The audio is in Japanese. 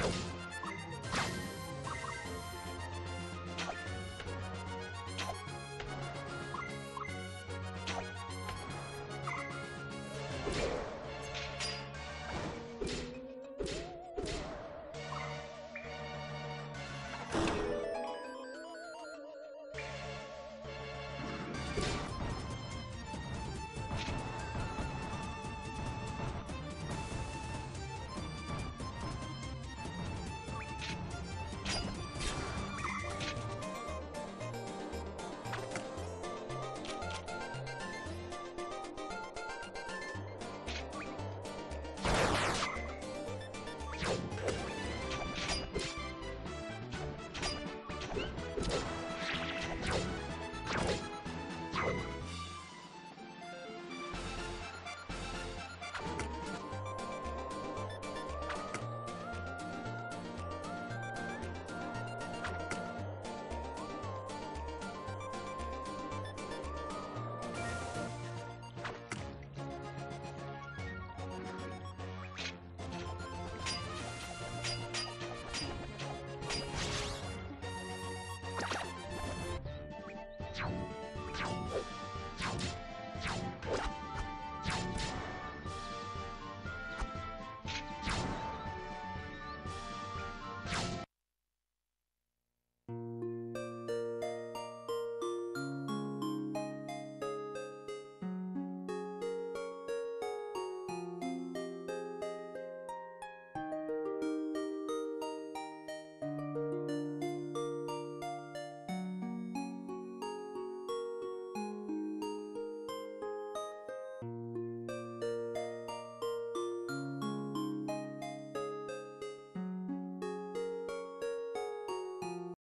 you